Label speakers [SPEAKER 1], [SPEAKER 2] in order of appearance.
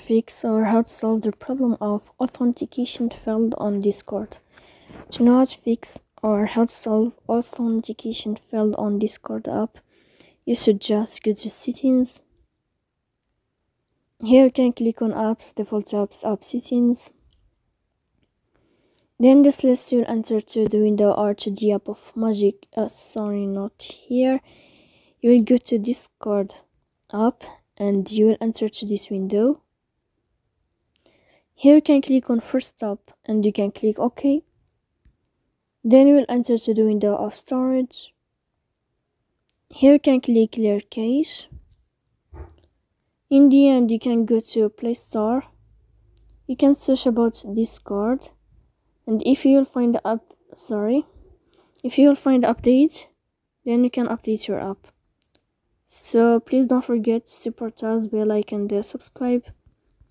[SPEAKER 1] fix or how to solve the problem of authentication failed on Discord. To know how to fix or how to solve authentication failed on Discord app, you should just go to settings. Here you can click on apps, default apps, app settings. Then this list will enter to the window or to the app of Magic. Uh, sorry, not here. You will go to Discord app and you will enter to this window here you can click on force stop and you can click OK. Then you will enter to the window of storage. Here you can click clear cache. In the end, you can go to Play Store. You can search about Discord. And if you will find the app, sorry, if you will find the update, then you can update your app. So please don't forget to support us by like and subscribe.